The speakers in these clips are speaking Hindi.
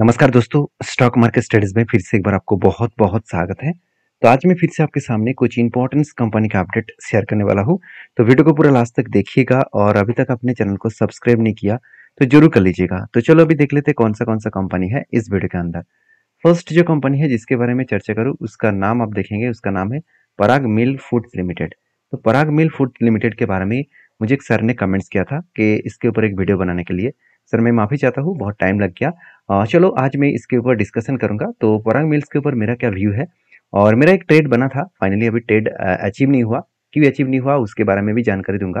नमस्कार दोस्तों स्टॉक मार्केट स्टडीज़ में फिर से एक बार आपको बहुत बहुत स्वागत है। तो आज मैं फिर से आपके सामने कुछ इंपॉर्टेंस कंपनी का अपडेट शेयर करने वाला हूँ। तो वीडियो को पूरा लास्ट तक देखिएगा और अभी तक अपने चैनल को सब्सक्राइब नहीं किया तो ज़रूर कर लीजिएगा। तो चलो अभी देख लेते कौन सा कौन सा कंपनी है इस वीडियो के अंदर। फ़र्स्ट जो कंपनी है, जिसके बारे में चर्चा करूँ, उसका नाम आप देखेंगे, उसका नाम है पराग मिल फूड्स लिमिटेड तो पराग मिल फ़ूड लिमिटेड के बारे में मुझे एक सर ने कमेंट्स किया था कि इसके ऊपर एक वीडियो बनाने के लिए। सर, मैं माफ़ी चाहता हूँ, बहुत टाइम लग गया। चलो, आज मैं इसके ऊपर डिस्कशन करूँगा। तो पराग मिल्स के ऊपर मेरा क्या व्यू है? और मेरा एक ट्रेड बना था। फाइनली अभी ट्रेड अचीव नहीं हुआ। क्यों अचीव नहीं हुआ, उसके बारे में भी जानकारी दूँगा।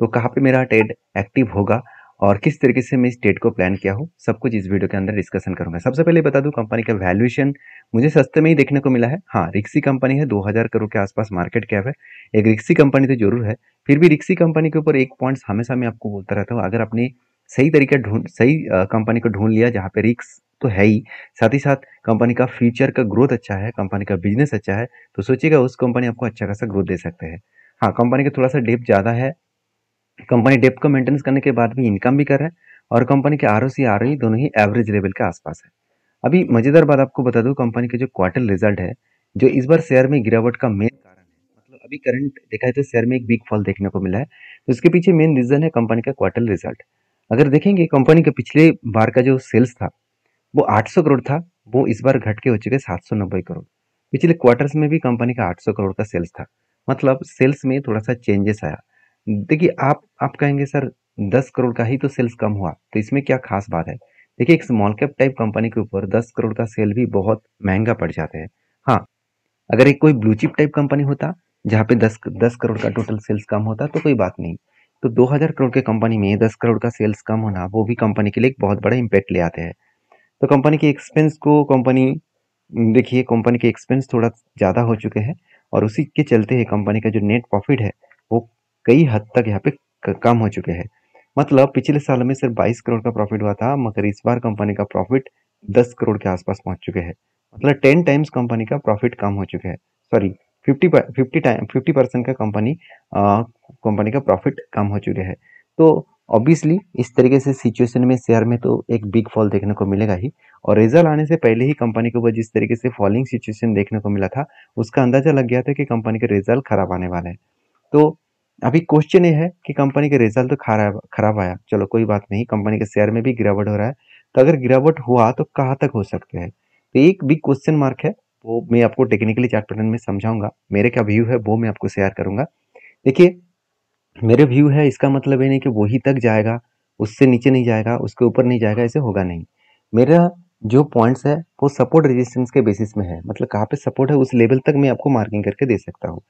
तो कहाँ पे मेरा ट्रेड एक्टिव होगा और किस तरीके से मैं इस ट्रेड को प्लान किया हूँ, सब कुछ इस वीडियो के अंदर डिस्कशन करूँगा। सबसे पहले बता दूँ कंपनी का वैल्यूएशन मुझे सस्ते में ही देखने को मिला है। हाँ रिक्सी कंपनी है 2000 करोड़ के आसपास मार्केट कैप है। एक रिक्सी कंपनी तो ज़रूर है। फिर भी रिक्सी कंपनी के ऊपर एक पॉइंट हमेशा मैं आपको बोलता रहता हूँ। अगर अपनी सही तरीके ढूंढ, सही कंपनी को ढूंढ लिया जहाँ पे रिक्स तो है ही। साथ ही साथ कंपनी का फ्यूचर का ग्रोथ अच्छा है कंपनी का बिज़नेस अच्छा है तो सोचिएगा उस कंपनी आपको अच्छा खासा ग्रोथ दे सकते हैं। हाँ कंपनी का थोड़ा सा डेप ज़्यादा है। कंपनी डेप को मेंटेनेंस करने के बाद भी इनकम भी कर रहा है और कंपनी के आर ओ सी आर दोनों ही एवरेज लेवल के आसपास है। अभी मज़ेदार बात आपको बता दूँ कंपनी के जो क्वार्टर रिज़ल्ट है, जो इस बार शेयर में गिरावट का मेन कारण है मतलब अभी करंट देखा है तो शेयर में एक बिग फॉल देखने को मिला है तो इसके पीछे मेन रीजन है कंपनी का क्वार्टर रिज़ल्ट अगर देखेंगे कंपनी के पिछले बार का जो सेल्स था, वो 800 करोड़ था, वो इस बार घट के हो चुके सात सौ नब्बे करोड़। पिछले क्वार्टर्स में भी कंपनी का 800 करोड़ का सेल्स था। मतलब सेल्स में थोड़ा सा चेंजेस आया। देखिए, आप आप कहेंगे, सर 10 करोड़ का ही तो सेल्स कम हुआ तो इसमें क्या खास बात है? देखिए, एक स्मॉल कैप टाइप कंपनी के ऊपर 10 करोड़ का सेल भी बहुत महँगा पड़ जाते हैं। हाँ अगर एक कोई ब्लू चिप टाइप कंपनी होता, जहाँ पे 10 10 करोड़ का टोटल सेल्स कम होता तो कोई बात नहीं। तो 2000 करोड़ के कंपनी में 10 करोड़ का सेल्स कम होना, वो भी कंपनी के लिए एक बहुत बड़ा इम्पैक्ट ले आते हैं। तो कंपनी के एक्सपेंस को कंपनी देखिए कंपनी के एक्सपेंस थोड़ा ज़्यादा हो चुके हैं और उसी के चलते ही कंपनी का जो नेट प्रॉफिट है, वो कई हद तक यहाँ पे कम हो चुके हैं। मतलब पिछले साल में सिर्फ़ 22 करोड़ का प्रॉफिट हुआ था, मगर इस बार कंपनी का प्रॉफिट 10 करोड़ के आसपास पहुँच चुके हैं। मतलब 10 टाइम्स कंपनी का प्रॉफिट कम हो चुके हैं। Sorry fifty fifty time, fifty percent का कंपनी कंपनी का प्रॉफिट कम हो चुके हैं। तो ऑब्वियसली इस तरीके से सिचुएशन में शेयर में तो एक बिग फॉल देखने को मिलेगा ही। और रिज़ल्ट आने से पहले ही कंपनी के ऊपर जिस तरीके से फॉलिंग सिचुएशन देखने को मिला था, उसका अंदाज़ा लग गया था कि कंपनी के रिज़ल्ट खराब आने वाले हैं। तो अभी क्वेश्चन ये है कि कंपनी के रिज़ल्ट तो खराब खराब आया। चलो, कोई बात नहीं कंपनी के शेयर में भी गिरावट हो रहा है। तो अगर गिरावट हुआ तो कहाँ तक हो सकते हैं? तो एक बिग क्वेश्चन मार्क है। वो मैं आपको टेक्निकली चार्ट पैटर्न में समझाऊँगा। मेरे क्या व्यू है, वो मैं आपको शेयर करूँगा। देखिए, मेरे व्यू है, इसका मतलब ये नहीं कि वही तक जाएगा, उससे नीचे नहीं जाएगा, उसके ऊपर नहीं जाएगा, ऐसे होगा नहीं। मेरा जो पॉइंट्स है, वो सपोर्ट रेजिस्टेंस के बेसिस में है। मतलब कहाँ पे सपोर्ट है, उस लेवल तक मैं आपको मार्किंग करके दे सकता हूँ।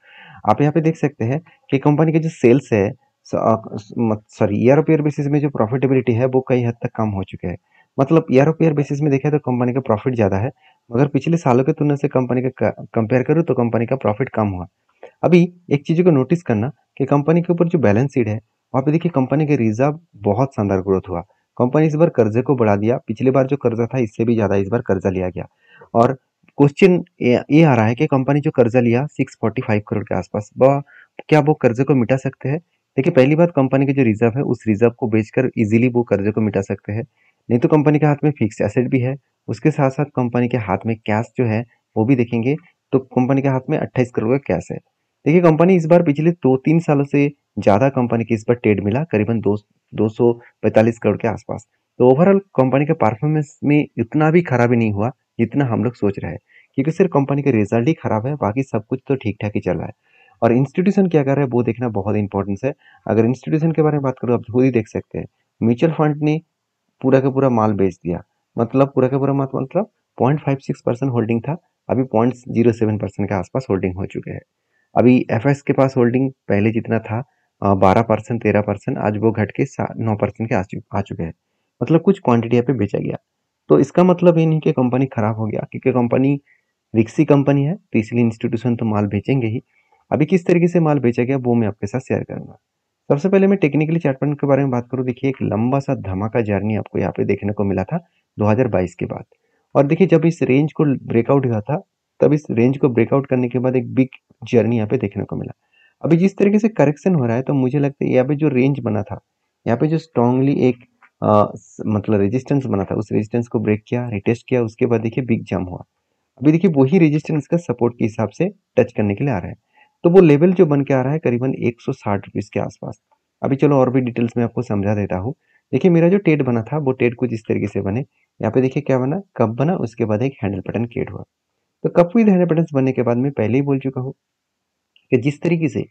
आप यहाँ पे देख सकते हैं कि कंपनी के जो सेल्स है sorry year of year basis में जो प्रॉफिटेबिलिटी है, वो कई हद तक कम हो चुके हैं। मतलब ईयर ऑफ़ ईयर बेसिस में देखा तो कंपनी का प्रॉफिट ज़्यादा है, मगर पिछले सालों के तुलना से कंपनी का कंपेयर करूँ तो कंपनी का प्रॉफिट कम हुआ। अभी एक चीज़ को नोटिस करना कि कंपनी के ऊपर जो बैलेंस शीट है, वहाँ पे देखिए कंपनी के रिज़र्व बहुत शानदार ग्रोथ हुआ। कंपनी इस बार कर्जे को बढ़ा दिया, पिछले बार जो कर्जा था इससे भी ज़्यादा इस बार कर्जा लिया गया। और क्वेश्चन ये आ रहा है कि कंपनी जो कर्जा लिया 645 करोड़ के आसपास, वह क्या वो कर्जे को मिटा सकते हैं? देखिए पहली बात कंपनी के जो रिज़र्व है, उस रिज़र्व को बेचकर इजीली वो कर्जे को मिटा सकते हैं। नहीं तो कंपनी के हाथ में फिक्स एसेट भी है। उसके साथ साथ कंपनी के हाथ में कैश जो है, वो भी देखेंगे। तो कंपनी के हाथ में अट्ठाईस करोड़ का कैश है। देखिए कंपनी इस बार पिछले दो तीन सालों से ज़्यादा कंपनी की इस बार ट्रेड मिला, करीबन दो दो सौ पैंतालीस करोड़ के आसपास। तो ओवरऑल कंपनी का परफॉर्मेंस में इतना भी खराबी नहीं हुआ, जितना हम लोग सोच रहे हैं। क्योंकि सिर्फ़ कंपनी का रिज़ल्ट ही खराब है, बाकी सब कुछ तो ठीक ठाक ही चल रहा है। और इंस्टीट्यूशन क्या कर रहा है, वो देखना बहुत इंपॉर्टेंस है। अगर इंस्टीट्यूशन के बारे में बात करो, आप खुद ही देख सकते हैं। म्यूचुअल फंड ने पूरा का पूरा माल बेच दिया। मतलब पूरा का पूरा मतलब point five six percent holding था। अभी पॉइंट ज़ीरो सेवन परसेंट के आसपास होल्डिंग हो चुके हैं। अभी एफएस के पास होल्डिंग पहले जितना था बारह परसेंट, तेरह परसेंट, आज वो घट के नौ परसेंट के आ चुके हैं। मतलब कुछ क्वांटिटी यहाँ पे बेचा गया। तो इसका मतलब ये नहीं कि कंपनी खराब हो गया, क्योंकि कंपनी रिक्सी कंपनी है तो इसलिए इंस्टीट्यूशन तो माल बेचेंगे ही। अभी किस तरीके से माल बेचा गया, वो मैं आपके साथ शेयर करूँगा। सबसे पहले मैं टेक्निकली चार्ट पैटर्न के बारे में बात करूँ। देखिए एक लंबा सा धमाका जर्नी आपको यहाँ पे देखने को मिला था 2022 के बाद। और देखिए जब इस रेंज को ब्रेकआउट हुआ था तब इस रेंज को ब्रेकआउट करने के बाद एक बिग जर्नी यहाँ पे देखने को मिला। अभी जिस तरीके से करेक्शन हो रहा है तो मुझे लगता है यहाँ पे जो रेंज बना था यहाँ पे जो स्ट्रांगली एक आ, मतलब रेजिस्टेंस बना था उस रेजिस्टेंस को ब्रेक किया रिटेस्ट किया उसके बाद देखिए बिग जम हुआ। अभी देखिए वही रेजिस्टेंस का सपोर्ट के हिसाब से टच करने के लिए आ रहा है। तो वो लेवल जो बन के आ रहा है करीबन एक सौ के आसपास। अभी चलो और भी डिटेल्स में आपको समझा देता हूँ। देखिए, मेरा जो टेड बना था, वो टेड कुछ इस तरीके से बने। यहाँ पे देखिए क्या बना? कब बना, उसके बाद एक हैंडल पैटर्न क्रिएट हुआ। तो कप विद हैंडल पैटर्न बनने के बाद मैं पहले ही बोल चुका हूँ कि जिस तरीके से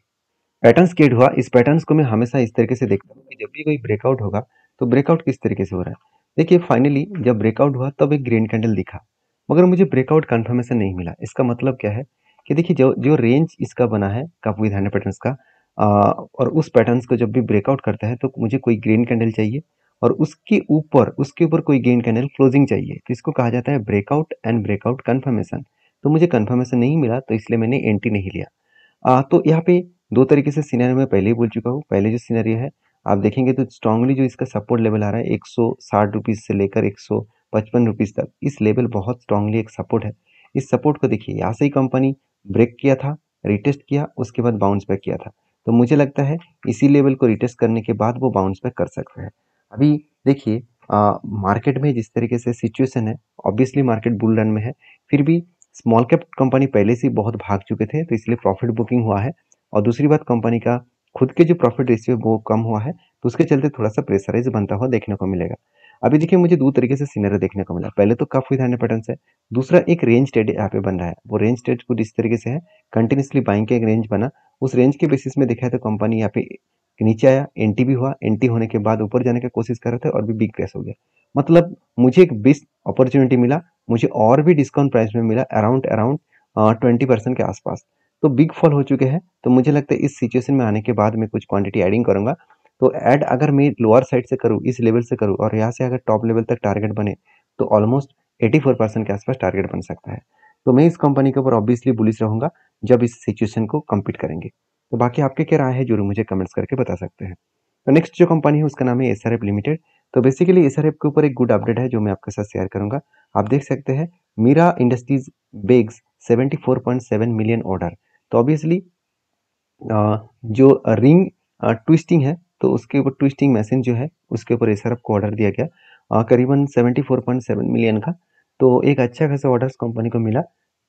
पैटर्न क्रिएट हुआ, इस पैटर्न को मैं हमेशा इस तरीके से देखता हूँ कि जब भी कोई ब्रेकआउट होगा तो ब्रेकआउट किस तरीके से हो रहा है। देखिए फाइनली जब ब्रेकआउट हुआ, तब एक ग्रीन कैंडल दिखा। मगर मुझे ब्रेकआउट कन्फर्मेशन नहीं मिला। इसका मतलब क्या है? कि देखिए जो जो रेंज इसका बना है कप विद हैंडल पैटर्न का आ, और उस पैटर्न्स को जब भी ब्रेकआउट करता है तो मुझे कोई ग्रीन कैंडल चाहिए और उसके ऊपर उसके ऊपर कोई ग्रीन कैंडल क्लोजिंग चाहिए तो इसको कहा जाता है ब्रेकआउट एंड ब्रेकआउट कन्फर्मेशन तो मुझे कन्फर्मेशन नहीं मिला तो इसलिए मैंने एंट्री नहीं लिया। आ, तो यहाँ पे दो तरीके से सीनरी मैं पहले ही बोल चुका हूँ। पहले जो सीनरी है आप देखेंगे तो स्ट्रांगली जो इसका सपोर्ट लेवल आ रहा है एक सौ से लेकर एक सौ तक इस लेवल बहुत स्ट्रांगली एक सपोर्ट है। इस सपोर्ट को देखिए यहाँ से ही कंपनी ब्रेक किया था रिटेस्ट किया, उसके बाद बाउंस बैक किया था। तो मुझे लगता है इसी लेवल को रिटेस्ट करने के बाद वो बाउंस बैक कर सकते हैं। अभी देखिए मार्केट में जिस तरीके से सिचुएशन है ऑब्वियसली मार्केट बुल रन में है, फिर भी स्मॉल कैप कंपनी पहले से बहुत भाग चुके थे तो इसलिए प्रॉफिट बुकिंग हुआ है। और दूसरी बात कंपनी का खुद के जो प्रॉफिट रेशियो वो कम हुआ है तो उसके चलते थोड़ा सा प्रेशराइज बनता हुआ देखने को मिलेगा। अभी देखिए मुझे दो तरीके से सीनरी देखने को मिला। पहले तो कफ हैंड पैटर्न है दूसरा एक रेंज ट्रेड यहाँ पे बन रहा है। वो रेंज ट्रेड कुछ इस तरीके से है कंटिन्यूसली बाइंग का एक रेंज बना। उस रेंज के बेसिस में देखा तो कंपनी यहाँ पे नीचे आया एंटी भी हुआ। एंटी होने के बाद ऊपर जाने की कोशिश कर रहे थे और भी बिग क्रैश हो गया। मतलब मुझे एक बेस्ट अपॉर्चुनिटी मिला, मुझे और भी डिस्काउंट प्राइस में मिला अराउंड अराउंड ट्वेंटी परसेंट के आसपास। तो बिग फॉल हो चुके हैं तो मुझे लगता है इस सिचुएशन में आने के बाद मैं कुछ क्वांटिटी एडिंग करूँगा। तो ऐड अगर मैं लोअर साइड से करूँ, इस लेवल से करूँ और यहाँ से अगर टॉप लेवल तक टारगेट बने तो ऑलमोस्ट 84 परसेंट के आसपास टारगेट बन सकता है। तो मैं इस कंपनी के ऊपर ऑब्वियसली बुलिस रहूँगा जब इस सिचुएशन को कंप्लीट करेंगे। तो बाकी आपके क्या राय है, ज़रूर मुझे कमेंट्स करके बता सकते हैं। तो नेक्स्ट जो कंपनी है, उसका नाम है एसआरएफ लिमिटेड तो बेसिकली एसआरएफ के ऊपर एक गुड अपडेट है, जो मैं आपके साथ शेयर करूँगा। आप देख सकते हैं Meera industries bags 74.7 million order तो ऑब्वियसली जो रिंग ट्विस्टिंग है तो उसके ऊपर ट्विस्टिंग मशीन जो है, उसके ऊपर एस को ऑर्डर दिया गया। करीबन 74.7 मिलियन का। तो एक अच्छा खासा ऑर्डर कंपनी को मिला।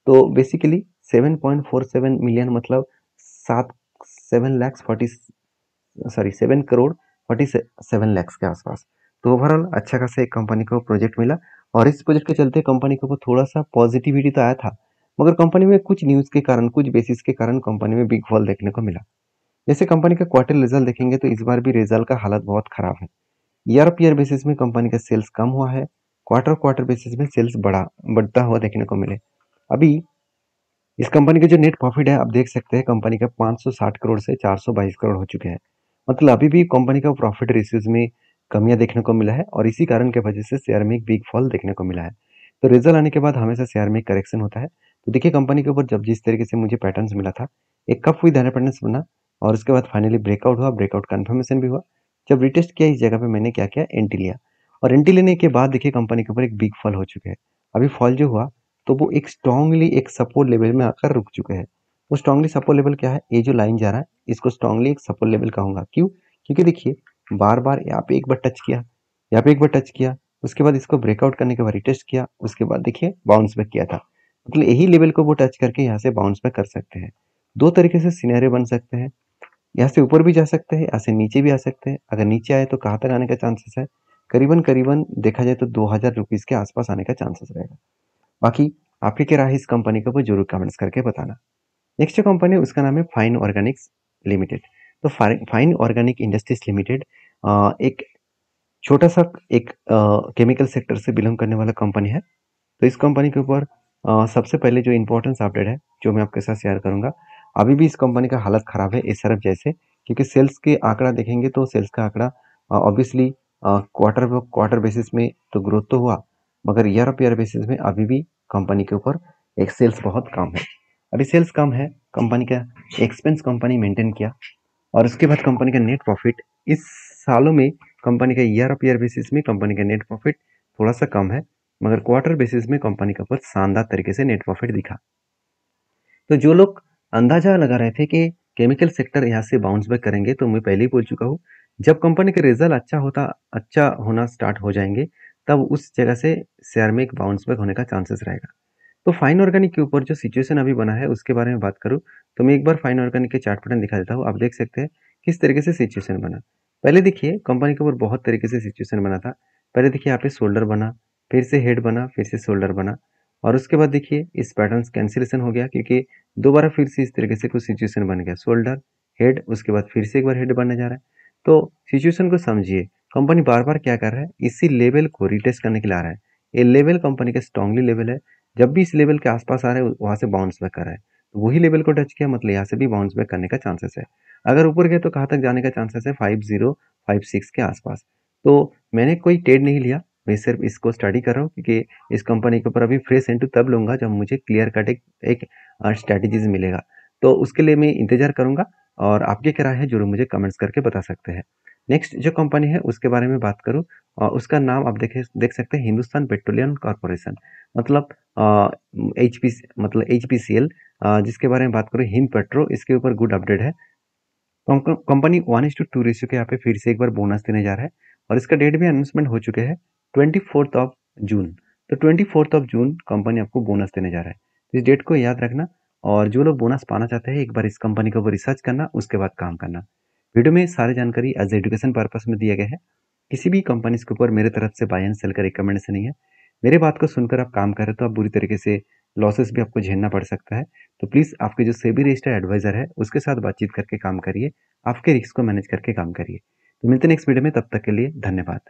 तो बेसिकली 7.47 मिलियन मतलब सात seven lakhs forty sorry seven crore forty seven lakhs के आसपास। तो ओवरऑल अच्छा खासा एक कंपनी को प्रोजेक्ट मिला। और इस प्रोजेक्ट के चलते कंपनी के ऊपर थोड़ा सा पॉजिटिविटी तो आया था, मगर कंपनी में कुछ न्यूज़ के कारण, कुछ बेसिस के कारण कंपनी में बिग फॉल देखने को मिला। जैसे कंपनी का क्वार्टर रिज़ल्ट देखेंगे तो इस बार भी रिज़ल्ट का हालत बहुत खराब है। ईयर ईयर बेसिस में कंपनी का सेल्स कम हुआ है क्वार्टर क्वार्टर बेसिस में सेल्स बढ़ा बढ़ता हुआ देखने को मिले। अभी इस कंपनी का जो नेट प्रॉफिट है, आप देख सकते हैं कंपनी का 560 करोड़ से 422 करोड़ हो चुके हैं। मतलब अभी भी कंपनी का प्रॉफिट रेशियोज में कमियाँ देखने को मिला है और इसी कारण के वजह से शेयर में एक बिग फॉल देखने को मिला है। तो रिज़ल्ट आने के बाद हमेशा शेयर में करेक्शन होता है। तो देखिए कंपनी के ऊपर जब जिस तरीके से मुझे पैटर्न मिला था, एक कप हुई पैटर्न बना और उसके बाद फाइनली ब्रेकआउट हुआ ब्रेकआउट कन्फर्मेशन भी हुआ। जब रिटेस्ट किया, इस जगह पे मैंने क्या किया? एंटी लिया। और एंटी लेने के बाद देखिए कंपनी के ऊपर एक बिग फॉल हो चुके हैं। अभी फॉल जो हुआ तो वो एक स्ट्रांगली एक सपोर्ट लेवल में आकर रुक चुके हैं। वो स्ट्रांगली सपोर्ट लेवल क्या है? ये जो लाइन जा रहा है, इसको स्ट्रांगली एक सपोर्ट लेवल कहूँगा। क्यों? क्योंकि देखिए बार बार यहाँ पे एक बार टच किया, यहाँ पे एक बार टच किया, उसके बाद इसको ब्रेकआउट करने के बाद रिटेस्ट किया, उसके बाद देखिए बाउंस बैक किया था। मतलब यही लेवल को वो टच करके यहाँ से बाउंस बैक कर सकते हैं। दो तरीके से सिनेरियो बन सकते हैं। यहाँ से ऊपर भी जा सकते हैं यहाँ से नीचे भी आ सकते हैं। अगर नीचे आए तो कहाँ तक आने का चांसेस है? करीबन करीबन देखा जाए तो दो हज़ार रुपीज़ के आसपास आने का चांसेस रहेगा। बाकी आपके क्या राह इस कंपनी के ऊपर, ज़रूर कमेंट्स करके बताना। नेक्स्ट जो कंपनी उसका नाम है फाइन ऑर्गेनिक्स लिमिटेड तो फाइन ऑर्गेनिक इंडस्ट्रीज़ लिमिटेड एक छोटा सा एक केमिकल सेक्टर से बिलोंग करने वाला कंपनी है। तो इस कंपनी के ऊपर सबसे पहले जो इम्पोर्टेंस अपडेट है, जो मैं आपके साथ शेयर करूँगा अभी भी इस कंपनी का हालत खराब है एस जैसे, क्योंकि सेल्स के आंकड़ा देखेंगे तो सेल्स का आंकड़ा ऑब्वियसली क्वार्टर क्वार्टर बेसिस में तो ग्रोथ तो हुआ, मगर ईयर ऑफ़ ईयर बेसिस में अभी भी कंपनी के ऊपर एक सेल्स बहुत कम है। अभी सेल्स कम है कंपनी का एक्सपेंस कंपनी मेंटेन किया, और उसके बाद कंपनी का नेट प्रॉफिट इस सालों में कंपनी का ईयर ऑफ़ ईयर बेसिस में कंपनी का नेट प्रॉफिट थोड़ा सा कम है, मगर क्वार्टर बेसिस में कंपनी के ऊपर शानदार तरीके से नेट प्रॉफिट दिखा। तो जो लोग अंदाज़ा लगा रहे थे कि केमिकल सेक्टर यहाँ से बाउंस बैक करेंगे तो मैं पहले ही बोल चुका हूँ, जब कंपनी का रिज़ल्ट अच्छा होता अच्छा होना स्टार्ट हो जाएँगे, तब उस जगह से शेयर में एक बाउंस बैक होने का चांसेस रहेगा। तो फाइन ऑर्गेनिक के ऊपर जो सिचुएशन अभी बना है, उसके बारे में बात करूँ तो मैं एक बार फाइन ऑर्गेनिक के चार्ट पैटर्न दिखा देता हूँ, आप देख सकते हैं किस तरीके से सिचुएशन बना। पहले देखिए कंपनी के ऊपर बहुत तरीके से सिचुएशन बना था, पहले देखिए यहाँ पे शोल्डर बना, फिर से हेड बना, फिर से शोल्डर बना और उसके बाद देखिए, इस पैटर्न कैंसिलेशन हो गया क्योंकि दोबारा फिर से इस तरीके से कुछ सिचुएशन बन गया। शोल्डर हेड उसके बाद फिर से एक बार हेड बनने जा रहा है। तो सिचुएशन को समझिए कंपनी बार बार क्या कर रहा है? इसी लेवल को रिटेस्ट करने के लिए आ रहा है। ये लेवल कंपनी का स्ट्रांगली लेवल है। जब भी इस लेवल के आसपास आ रहे हैं, वहाँ से बाउंस बैक कर रहा है। तो वही लेवल को टच किया मतलब यहाँ से भी बाउंस बैक करने का चांसेस है। अगर ऊपर गए तो कहाँ तक जाने का चांसेस है? फाइव ज़ीरो फाइव सिक्स के आसपास। तो मैंने कोई ट्रेड नहीं लिया। मैं सिर्फ़ इसको स्टडी कर रहा हूँ क्योंकि इस कंपनी के ऊपर अभी फ्रेश एंट्री तब लूँगा जब मुझे क्लियर कट एक, एक स्ट्रैटेजीज मिलेगा। तो उसके लिए मैं इंतज़ार करूँगा और आपके क्या राय है ज़रूर मुझे कमेंट्स करके बता सकते हैं। नेक्स्ट जो कंपनी है उसके बारे में बात करूँ उसका नाम आप देखे देख सकते हैं हिंदुस्तान पेट्रोलियम कॉरपोरेशन मतलब एच पी मतलब एच पी सी एल जिसके बारे में बात करूँ हिंद पेट्रो इसके ऊपर गुड अपडेट है। Company one is to two ratio के यहाँ पे फिर से एक बार बोनस देने जा रहा है और इसका डेट भी अनाउंसमेंट हो चुके हैं। Twenty fourth of June. तो twenty fourth of June company आपको बोनस देने जा रहा है। तो इस डेट को याद रखना और जो लोग बोनस पाना चाहते हैं, एक बार इस कंपनी के ऊपर रिसर्च करना, उसके बाद काम करना। वीडियो में सारी जानकारी एज एजुकेशन पर्पज में दिया गया है। किसी भी कंपनी के ऊपर मेरे तरफ़ से बाय एंड सेल का रिकमेंडेशन नहीं है। मेरे बात को सुनकर आप काम कर रहे करें तो आप बुरी तरीके से लॉसेस भी आपको झेलना पड़ सकता है। तो प्लीज़ आपके जो सेबी रजिस्टर एडवाइजर है, उसके साथ बातचीत करके काम करिए। आपके रिस्क को मैनेज करके काम करिए। तो मिलते नेक्स्ट वीडियो में, तब तक के लिए धन्यवाद।